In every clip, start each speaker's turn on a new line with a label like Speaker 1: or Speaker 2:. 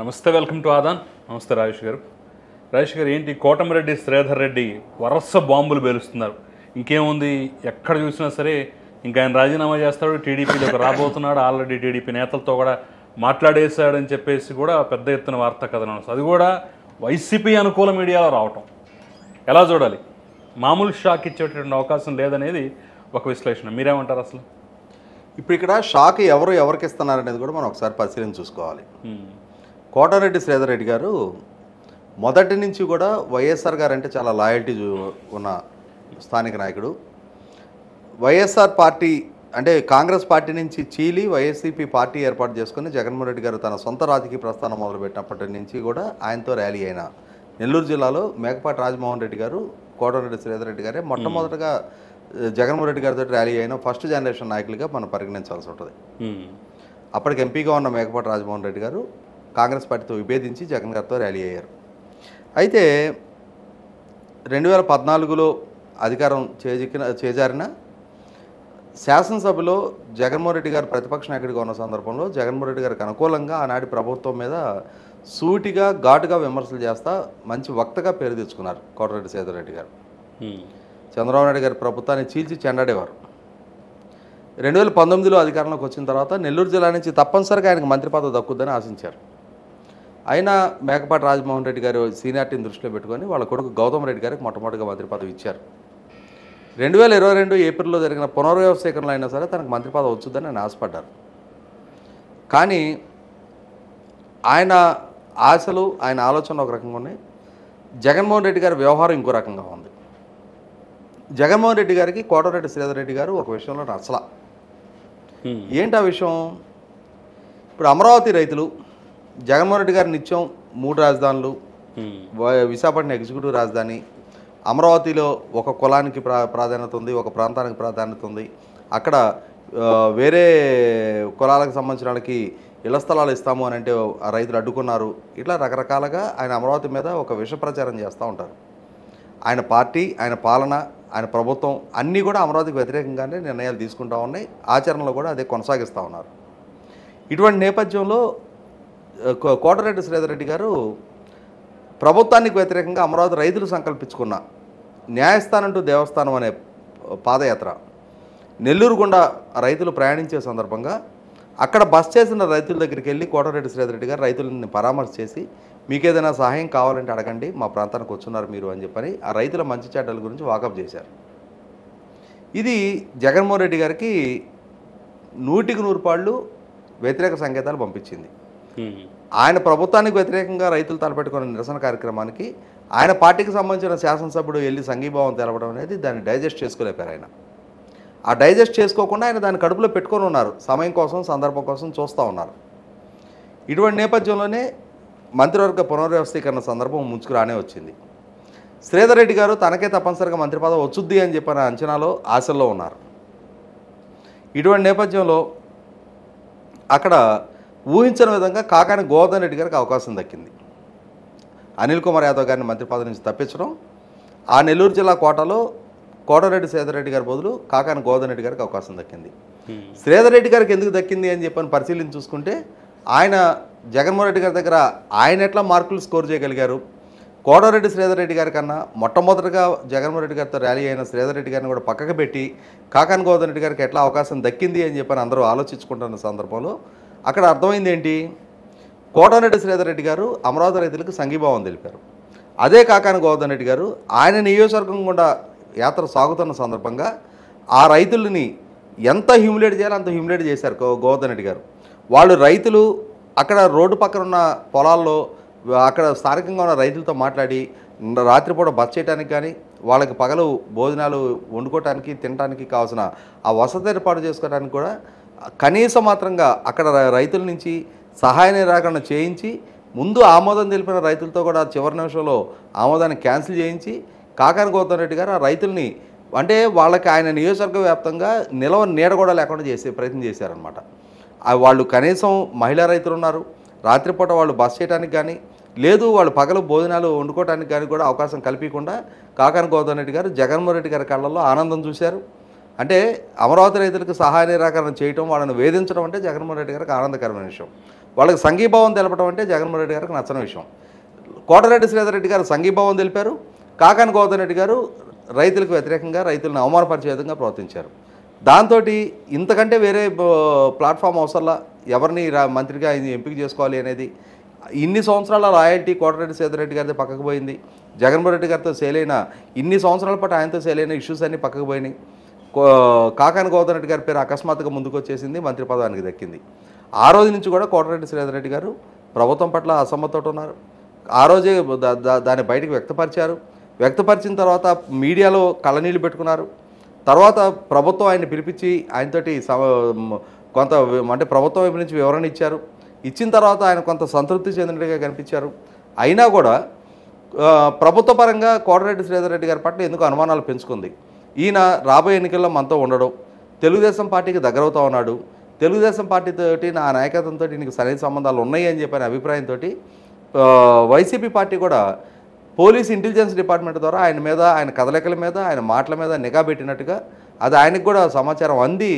Speaker 1: నమస్తే welcome to Aadan. నమస్తే రాజేష్ గారు. రాజేష్ గారు ఏంటి? కోటమిరెడ్డి శ్రీధర్ రెడ్డి వరుస బాంబులు పేలుస్తున్నారు. ఇంకేముంది? ఎక్కడ చూసినా సరే ఇంకా ఆయన రాజీనామా చేస్తాడు. టీడీపీలోకి రాబోతున్నాడు. ఆల్రెడీ టీడీపీ నేతలతో కూడా మాట్లాడేశాడని చెప్పేసి కూడా పెద్ద ఎత్తున వార్తా కథనం. అది కూడా వైసీపీ అనుకూల మీడియాలో రావటం. ఎలా చూడాలి? మామూలు షాక్ ఇచ్చేటటువంటి అవకాశం లేదనేది ఒక విశ్లేషణ. మీరేమంటారు అసలు?
Speaker 2: ఇప్పుడు ఇక్కడ షాక్ ఎవరు ఎవరికి ఇస్తున్నారనేది కూడా మనం ఒకసారి పరిశీలన చూసుకోవాలి. కోటారెడ్డి శ్రీధర్ రెడ్డి గారు మొదటి నుంచి కూడా వైఎస్ఆర్ గారు అంటే చాలా లాయల్టీ ఉన్న స్థానిక నాయకుడు వైఎస్ఆర్ పార్టీ అంటే కాంగ్రెస్ పార్టీ నుంచి చీలి వైఎస్సీపీ పార్టీ ఏర్పాటు చేసుకుని జగన్మోహన్ రెడ్డి గారు తన సొంత రాజకీయ ప్రస్థానం మొదలుపెట్టినప్పటి నుంచి కూడా ఆయనతో ర్యాలీ అయిన నెల్లూరు జిల్లాలో మేకపాటి రాజమోహన్ రెడ్డి గారు కోటారెడ్డి శ్రీధర్ రెడ్డి గారే మొట్టమొదటిగా జగన్మోహన్ రెడ్డి గారితో ర్యాలీ అయిన ఫస్ట్ జనరేషన్ నాయకులుగా మనం పరిగణించాల్సి ఉంటుంది. అప్పటికి ఎంపీగా ఉన్న మేకపాటి రాజమోహన్ రెడ్డి గారు కాంగ్రెస్ పార్టీతో విభేదించి జగన్ గారితో ర్యాలీ అయ్యారు. అయితే రెండు వేల పద్నాలుగులో అధికారం చేజిక్కిన చేజారిన శాసనసభలో జగన్మోహన్ రెడ్డి గారు ప్రతిపక్ష నాయకుడిగా ఉన్న సందర్భంలో జగన్మోహన్ రెడ్డి గారికి అనుకూలంగా ఆనాటి ప్రభుత్వం మీద సూటిగా ఘాటుగా విమర్శలు చేస్తా మంచి వక్తగా పేరు తెచ్చుకున్నారు కోటరెడ్డి సేదరెడ్డి గారు. చంద్రబాబు నాయుడు గారి ప్రభుత్వాన్ని చీల్చి చెండాడేవారు. రెండు వేల పంతొమ్మిదిలో అధికారంలోకి వచ్చిన తర్వాత నెల్లూరు జిల్లా నుంచి తప్పనిసరిగా ఆయనకు మంత్రి పదవి దక్కుద్దని ఆశించారు. అయినా మేకపాటి రాజమోహన్ రెడ్డి గారు సీనియారిటీని దృష్టిలో పెట్టుకొని వాళ్ళ కొడుకు గౌతమ్ రెడ్డి గారికి మొట్టమొదటిగా మంత్రి పదవి ఇచ్చారు. రెండు వేల ఇరవై రెండు ఏప్రిల్లో జరిగిన పునర్వ్యవస్థీకరణలో అయినా సరే తనకు మంత్రి పదవి వచ్చుద్దని ఆయన ఆశపడ్డారు. కానీ ఆయన ఆశలు ఆయన ఆలోచనలు ఒక రకంగా ఉన్నాయి. జగన్మోహన్ రెడ్డి గారి వ్యవహారం ఇంకో రకంగా ఉంది. జగన్మోహన్ రెడ్డి గారికి కోటరెడ్డి శ్రీధర్ రెడ్డి గారు ఒక విషయంలో నచ్చల. ఏంటి ఆ విషయం? ఇప్పుడు అమరావతి రైతులు జగన్మోహన్ రెడ్డి గారు నిత్యం మూడు రాజధానులు విశాఖపట్నం ఎగ్జిక్యూటివ్ రాజధాని అమరావతిలో ఒక కులానికి ప్రా ప్రాధాన్యత ఉంది ఒక ప్రాంతానికి ప్రాధాన్యత ఉంది. అక్కడ వేరే కులాలకు సంబంధించిన వాళ్ళకి ఇళ్ళ స్థలాలు ఇస్తాము అని అంటే రైతులు అడ్డుకున్నారు. ఇట్లా రకరకాలుగా ఆయన అమరావతి మీద ఒక విష ప్రచారం చేస్తూ ఉంటారు. ఆయన పార్టీ ఆయన పాలన ఆయన ప్రభుత్వం అన్నీ కూడా అమరావతికి వ్యతిరేకంగానే నిర్ణయాలు తీసుకుంటా ఉన్నాయి. ఆచరణలో కూడా అదే కొనసాగిస్తూ ఉన్నారు. ఇటువంటి నేపథ్యంలో కోటరెడ్డి శ్రీధర్రెడ్డి గారు ప్రభుత్వానికి వ్యతిరేకంగా అమరావతి రైతులు సంకల్పించుకున్న న్యాయస్థానం టు దేవస్థానం అనే పాదయాత్ర. నెల్లూరు గుండా రైతులు ప్రయాణించే సందర్భంగా అక్కడ బస్ చేసిన రైతుల దగ్గరికి వెళ్ళి కోటరెడ్డి శ్రీధర్రెడ్డి గారు రైతులని పరామర్శ చేసి మీకు ఏదైనా సహాయం కావాలంటే అడగండి మా ప్రాంతానికి వచ్చున్నారు మీరు అని చెప్పని ఆ రైతుల మంచి చెడ్డల గురించి వాకప్ చేశారు. ఇది జగన్మోహన్ రెడ్డి గారికి నూటికి నూరు పాళ్ళు వ్యతిరేక సంకేతాలు పంపించింది. ఆయన ప్రభుత్వానికి వ్యతిరేకంగా రైతులు తలపెట్టుకున్న నిరసన కార్యక్రమానికి ఆయన పార్టీకి సంబంధించిన శాసనసభ్యుడు వెళ్ళి సంఘీభావం తెలపడం అనేది దాన్ని డైజెస్ట్ చేసుకోలేపారు ఆయన. ఆ డైజెస్ట్ చేసుకోకుండా ఆయన దాన్ని కడుపులో పెట్టుకొని ఉన్నారు. సమయం కోసం సందర్భం కోసం చూస్తూ ఉన్నారు. ఇటువంటి నేపథ్యంలోనే మంత్రివర్గ పునర్వ్యవస్థీకరణ సందర్భం ముంచుకురానే వచ్చింది. శ్రీధర్ రెడ్డి గారు తనకే తప్పనిసరిగా మంత్రి పదవి వచ్చుద్ది అని చెప్పిన అంచనాలో ఆశల్లో ఉన్నారు. ఇటువంటి నేపథ్యంలో అక్కడ ఊహించిన విధంగా కాకాని గోవర్ధన్ రెడ్డి గారికి అవకాశం దక్కింది. అనిల్ కుమార్ యాదవ్ గారిని మంత్రి పదవి నుంచి తప్పించడం ఆ నెల్లూరు జిల్లా కోటలో కోటరెడ్డి శ్రీధర్ రెడ్డి గారి బదులు కాకాని గోవర్ధన్ రెడ్డి గారికి అవకాశం దక్కింది. శ్రీధర్ రెడ్డి గారికి ఎందుకు దక్కింది అని చెప్పని పరిశీలించి చూసుకుంటే ఆయన జగన్మోహన్ రెడ్డి గారి దగ్గర ఆయన ఎట్లా మార్కులు స్కోర్ చేయగలిగారు? కోటారెడ్డి శ్రీధర్ రెడ్డి గారి కన్నా మొట్టమొదటిగా జగన్మోహన్ రెడ్డి గారితో ర్యాలీ అయిన శ్రీధర్ రెడ్డి గారిని కూడా పక్కకు పెట్టి కాకాని గోవర్ధన్ రెడ్డి గారికి ఎట్లా అవకాశం దక్కింది అని చెప్పని అందరూ ఆలోచించుకుంటున్న సందర్భంలో అక్కడ అర్థమైంది ఏంటి? కోటారెడ్డి శ్రీధర్ రెడ్డి గారు అమరావతి రైతులకు సంఘీభావం తెలిపారు. అదే కాకాని గోవర్ధన్ రెడ్డి గారు ఆయన నియోజకవర్గం గుండా యాత్ర సాగుతున్న సందర్భంగా ఆ రైతులని ఎంత హ్యూమిలేట్ చేయాలో అంత హ్యూమిలేట్ చేశారు గోవర్ధన్ రెడ్డి గారు. వాళ్ళు రైతులు అక్కడ రోడ్డు పక్కన ఉన్న పొలాల్లో అక్కడ స్థానికంగా ఉన్న రైతులతో మాట్లాడి రాత్రిపూట బస్ చేయడానికి కానీ వాళ్ళకి పగలు భోజనాలు వండుకోవటానికి తినడానికి కావాల్సిన ఆ వసతి ఏర్పాటు చేసుకోవడానికి కూడా కనీసం మాత్రంగా అక్కడ రైతుల నుంచి సహాయ నిరాకరణ చేయించి ముందు ఆమోదం తెలిపిన రైతులతో కూడా చివరి నిమిషంలో ఆమోదాన్ని క్యాన్సిల్ చేయించి కాకాని గౌతమ్ రెడ్డి గారు ఆ రైతుల్ని అంటే వాళ్ళకి ఆయన నియోజకవర్గ వ్యాప్తంగా నిలవ నీడ కూడా లేకుండా చేసే ప్రయత్నం చేశారనమాట వాళ్ళు కనీసం మహిళా రైతులు ఉన్నారు రాత్రిపూట వాళ్ళు బస్ చేయడానికి కానీ లేదు వాళ్ళు పగలు భోజనాలు వండుకోవడానికి కానీ కూడా అవకాశం కల్పించకుండా కాకాని గౌతమ్ రెడ్డి గారు జగన్మోహన్ రెడ్డి గారి కళ్ళల్లో ఆనందం చూశారు. అంటే అమరావతి రైతులకు సహాయ నిరాకరణ చేయటం వాళ్ళని వేధించడం అంటే జగన్మోహన్ రెడ్డి గారికి ఆనందకరమైన విషయం. వాళ్ళకి సంఘీభావం తెలపడం అంటే జగన్మోహన్ రెడ్డి గారికి నచ్చని విషయం. కోటరెడ్డి శ్రీధర్ రెడ్డి గారు సంఘీభావం తెలిపారు. కాకాని గౌతమ్ రెడ్డి గారు రైతులకు వ్యతిరేకంగా రైతులను అవమానపరిచే విధంగా ప్రవర్తించారు. దాంతో ఇంతకంటే వేరే ప్లాట్ఫామ్ అవసరంలా ఎవరిని రా- మంత్రిగా ఎంపిక చేసుకోవాలి అనేది ఇన్ని సంవత్సరాల రాయల్టీ కోటరెడ్డి శ్రీధర్ రెడ్డి గారితో పక్కకు పోయింది. జగన్మోహన్ రెడ్డి గారితో సేలైన ఇన్ని సంవత్సరాల పాటు ఆయనతో సేలైన ఇష్యూస్ అన్నీ పక్కకు పోయినాయి. కాకాని గౌతమ్ రెడ్డి గారి పేరు అకస్మాత్తుగా ముందుకు వచ్చేసింది మంత్రి పదవానికి దక్కింది. ఆ రోజు నుంచి కూడా కోటరెడ్డి శ్రీధర్ రెడ్డి గారు ప్రభుత్వం పట్ల అసమ్మతితో ఉన్నారు. ఆ రోజే దాన్ని బయటకు వ్యక్తపరిచారు. వ్యక్తపరిచిన తర్వాత మీడియాలో కళ్ళనీళ్ళు పెట్టుకున్నారు. తర్వాత ప్రభుత్వం ఆయన పిలిపించి ఆయనతోటి కొంత అంటే ప్రభుత్వం వైపు నుంచి వివరణ ఇచ్చారు. ఇచ్చిన తర్వాత ఆయన కొంత సంతృప్తి చెందినట్టుగా కనిపించారు. అయినా కూడా ప్రభుత్వ పరంగా కోటరెడ్డి శ్రీధర్ రెడ్డి గారి పట్ల ఎందుకు అనుమానాలు పెంచుకుంది? ఈయన రాబోయే ఎన్నికల్లో మనతో ఉండడం. తెలుగుదేశం పార్టీకి దగ్గరవుతా ఉన్నాడు. తెలుగుదేశం పార్టీతోటి నా నాయకత్వంతో నీకు సరైన సంబంధాలు ఉన్నాయి అని చెప్పిన అభిప్రాయంతో వైసీపీ పార్టీ కూడా పోలీస్ ఇంటెలిజెన్స్ డిపార్ట్మెంట్ ద్వారా ఆయన మీద ఆయన కదలికల మీద ఆయన మాటల మీద నిఘా పెట్టినట్టుగా అది ఆయనకు కూడా సమాచారం అంది.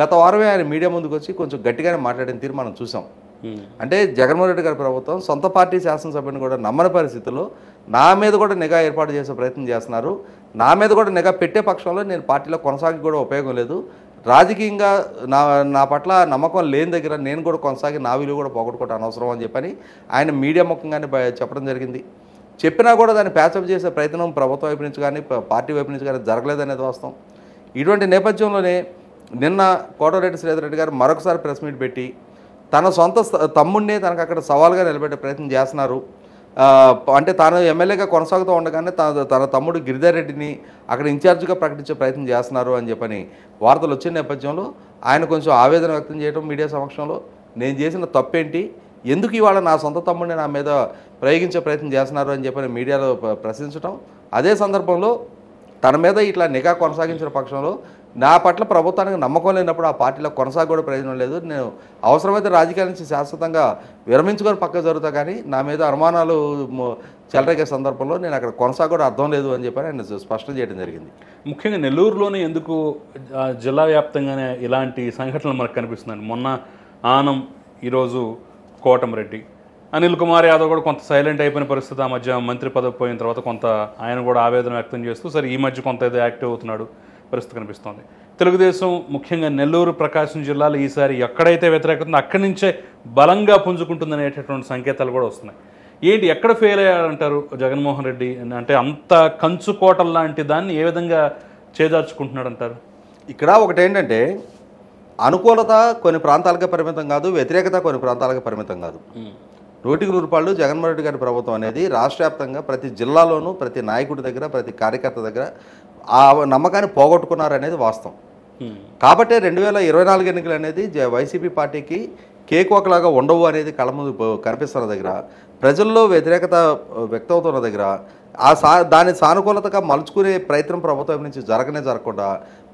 Speaker 2: గత వారమే ఆయన మీడియా ముందుకు వచ్చి కొంచెం గట్టిగానే మాట్లాడిన తీరు మనం చూసాం అంటే జగన్మోహన్ రెడ్డి గారి ప్రభుత్వం సొంత పార్టీ శాసనసభ్యుని కూడా నమ్మని పరిస్థితుల్లో నా మీద కూడా నిఘా ఏర్పాటు చేసే ప్రయత్నం చేస్తున్నారు. నా మీద కూడా నిఘా పెట్టే పక్షంలో నేను పార్టీలో కొనసాగి కూడా ఉపయోగం లేదు. రాజకీయంగా నా నా పట్ల నమ్మకం లేని దగ్గర నేను కూడా కొనసాగి నా విలువ కూడా పోగొట్టుకోవటం అనవసరం అని చెప్పని ఆయన మీడియా ముఖంగానే బయ- చెప్పడం జరిగింది. చెప్పినా కూడా దాన్ని ప్యాచప్ చేసే ప్రయత్నం ప్రభుత్వం వైపు నుంచి కానీ పార్టీ వైపు నుంచి కానీ జరగలేదనేది వాస్తవం. ఇటువంటి నేపథ్యంలోనే నిన్న కోటరెడ్డి శ్రీధర్ రెడ్డి గారు మరొకసారి ప్రెస్ మీట్ పెట్టి తన సొంత తమ్ముడినే తనకు అక్కడ సవాల్గా నిలబెట్టే ప్రయత్నం చేస్తున్నారు. అంటే తాను ఎమ్మెల్యేగా కొనసాగుతూ ఉండగానే తన తన తమ్ముడు గిరిధర్ రెడ్డిని అక్కడ ఇన్ఛార్జ్గా ప్రకటించే ప్రయత్నం చేస్తున్నారు అని చెప్పని వార్తలు వచ్చిన నేపథ్యంలో ఆయన కొంచెం ఆవేదన వ్యక్తం చేయడం మీడియా సమక్షంలో నేను చేసిన తప్పేంటి? ఎందుకు ఇవాళ నా సొంత తమ్ముడిని నా మీద ప్రయోగించే ప్రయత్నం చేస్తున్నారు అని చెప్పని మీడియాలో ప్రశ్నించడం అదే సందర్భంలో తన మీద ఇట్లా నిఘా కొనసాగించిన పక్షంలో నా పట్ల ప్రభుత్వానికి నమ్మకం లేనప్పుడు ఆ పార్టీలో కొనసాగకూడ ప్రయోజనం లేదు. నేను అవసరమైతే రాజకీయాల నుంచి శాశ్వతంగా విరమించుకొని పక్క జరుగుతా కానీ నా మీద అనుమానాలు చెలరేగే సందర్భంలో నేను అక్కడ కొనసాగ కూడా అర్థం లేదు అని చెప్పి ఆయన స్పష్టం చేయడం జరిగింది.
Speaker 1: ముఖ్యంగా నెల్లూరులోనే ఎందుకు జిల్లా వ్యాప్తంగానే ఇలాంటి సంఘటనలు మనకు కనిపిస్తున్నాయి. మొన్న ఆనం ఈరోజు కోటమిరెడ్డి అనిల్ కుమార్ యాదవ్ కూడా కొంత సైలెంట్ అయిపోయిన పరిస్థితి ఆ మధ్య మంత్రి పదవి పోయిన తర్వాత కొంత ఆయన కూడా ఆవేదన వ్యక్తం చేస్తూ సరే ఈ మధ్య కొంత ఏదో యాక్టివ్ అవుతున్నాడు. పరిస్థితి కనిపిస్తోంది. తెలుగుదేశం ముఖ్యంగా నెల్లూరు ప్రకాశం జిల్లాలో ఈసారి ఎక్కడైతే వ్యతిరేకత ఉందో అక్కడి నుంచే బలంగా పుంజుకుంటుందనేటటువంటి సంకేతాలు కూడా వస్తున్నాయి. ఏంటి ఎక్కడ ఫెయిల్ అయ్యారంటారు జగన్మోహన్ రెడ్డి? అంటే అంత కంచు కోటల లాంటి దాన్ని ఏ విధంగా చేజార్చుకుంటున్నాడు అంటారు
Speaker 2: ఇక్కడ ఒకటి ఏంటంటే అనుకూలత కొన్ని ప్రాంతాలకే పరిమితం కాదు వ్యతిరేకత కొన్ని ప్రాంతాలకే పరిమితం కాదు. నూటికి నూరు రూపాయలు జగన్మోహన్ రెడ్డి గారి ప్రభుత్వం అనేది రాష్ట్ర వ్యాప్తంగా ప్రతి జిల్లాలోనూ ప్రతి నాయకుడి దగ్గర ప్రతి కార్యకర్త దగ్గర ఆ నమ్మకాన్ని పోగొట్టుకున్నారనేది వాస్తవం. కాబట్టే రెండు వేల ఇరవై నాలుగు ఎన్నికలు అనేది వైసీపీ పార్టీకి కేక్ ఒకలాగా ఉండవు అనేది కళ్ళ ముందు కనిపిస్తున్న దగ్గర ప్రజల్లో వ్యతిరేకత వ్యక్తమవుతున్న దగ్గర ఆ సా దాని సానుకూలతగా మలుచుకునే ప్రయత్నం ప్రభుత్వం నుంచి జరగనే జరగకుండా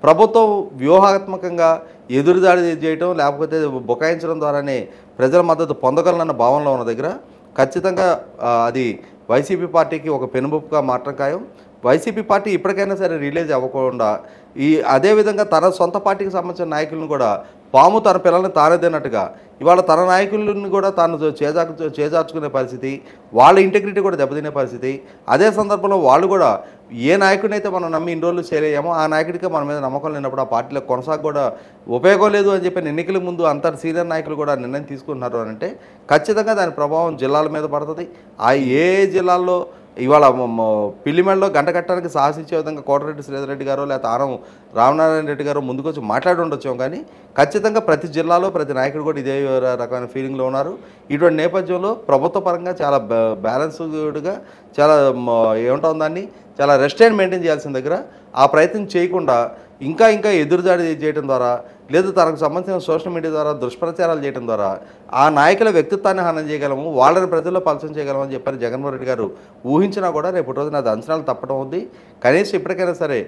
Speaker 2: ప్రభుత్వం వ్యూహాత్మకంగా ఎదురుదాడి చేయటం లేకపోతే బుకాయించడం ద్వారానే ప్రజల మద్దతు పొందగలనన్న భావనలో ఉన్న దగ్గర ఖచ్చితంగా అది వైసీపీ పార్టీకి ఒక పెనుముప్పుగా మారటం ఖాయం. వైసీపీ పార్టీ ఇప్పటికైనా సరే రిలీజ్ అవ్వకుండా ఈ అదేవిధంగా తన సొంత పార్టీకి సంబంధించిన నాయకులను కూడా పాము తన పిల్లల్ని తానే తిన్నట్టుగా ఇవాళ తన నాయకులను కూడా తాను చేజాకు చేజార్చుకునే పరిస్థితి వాళ్ళ ఇంటిగ్రిటీ కూడా దెబ్బతినే పరిస్థితి. అదే సందర్భంలో వాళ్ళు కూడా ఏ నాయకుడిని అయితే మనం నమ్మి ఇన్ని రోజులు చేయలేమో ఆ నాయకుడికి మన మీద నమ్మకం లేనప్పుడు ఆ పార్టీలో కొనసాగ కూడా ఉపయోగం లేదు అని చెప్పి ఎన్నికల ముందు అంత సీనియర్ నాయకులు కూడా నిర్ణయం తీసుకుంటున్నారు అని అంటే ఖచ్చితంగా దాని ప్రభావం జిల్లాల మీద పడుతుంది. ఆ ఏ జిల్లాల్లో ఇవాళ పిల్లిమెడలో గంట కట్టడానికి సాహసించే విధంగా కోటరెడ్డి శ్రీధర్ రెడ్డి గారు లేకపోతే ఆనం రామనారాయణ రెడ్డి గారు ముందుకొచ్చి మాట్లాడి ఉండొచ్చాం కానీ ఖచ్చితంగా ప్రతి జిల్లాలో ప్రతి నాయకుడు కూడా ఇదే రకమైన ఫీలింగ్లో ఉన్నారు. ఇటువంటి నేపథ్యంలో ప్రభుత్వ పరంగా చాలా బ్యా- బ్యాలెన్స్డ్గా చాలా మ- ఏమంటాం దాన్ని? చాలా రెస్టైన్ మెయింటైన్ చేయాల్సిన దగ్గర ఆ ప్రయత్నం చేయకుండా ఇంకా ఇంకా ఎదురుదాడి చేయడం ద్వారా లేదా తనకు సంబంధించిన సోషల్ మీడియా ద్వారా దుష్ప్రచారాలు చేయడం ద్వారా ఆ నాయకుల వ్యక్తిత్వాన్ని హనం చేయగలము వాళ్ళని ప్రజల్లో పలసం చేయగలము అని చెప్పారు జగన్మోహన్ రెడ్డి గారు. ఊహించినా కూడా రేపు రోజున అది అంచనాలు తప్పడం ఉంది. కనీసం ఇప్పటికైనా సరే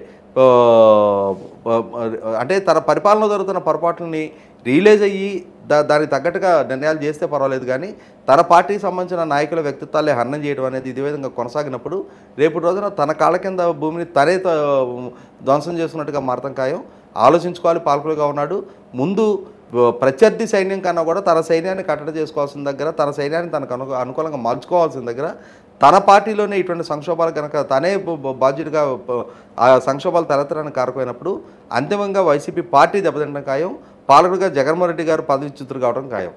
Speaker 2: అంటే తన పరిపాలన జరుగుతున్న పొరపాట్లని రియలైజ్ అయ్యి దా దానికి తగ్గట్టుగా నిర్ణయాలు చేస్తే పర్వాలేదు కానీ తన పార్టీకి సంబంధించిన నాయకుల వ్యక్తిత్వాలే హరణం చేయడం అనేది ఇదే విధంగా కొనసాగినప్పుడు రేపు రోజున తన కాళ్ళ కింద భూమిని తనే త- ధ్వంసం చేస్తున్నట్టుగా మారతం ఖాయం. ఆలోచించుకోవాలి పాలకులుగా ఉన్నాడు. ముందు ప్రత్యర్థి సైన్యం కన్నా కూడా తన సైన్యాన్ని కట్టడి చేసుకోవాల్సిన దగ్గర తన సైన్యాన్ని తనకు అను అనుకూలంగా మార్చుకోవాల్సిన దగ్గర తన పార్టీలోనే ఇటువంటి సంక్షోభాలు కనుక తనే బాధ్యుడిగా ఆ సంక్షోభాలు తలెత్తడానికి కారకమైనప్పుడు అంతిమంగా వైసీపీ పార్టీ దెబ్బతింటడం ఖాయం. పాలకుడిగా జగన్మోహన్ రెడ్డి గారు పదవిచ్యుతులు కావడం ఖాయం.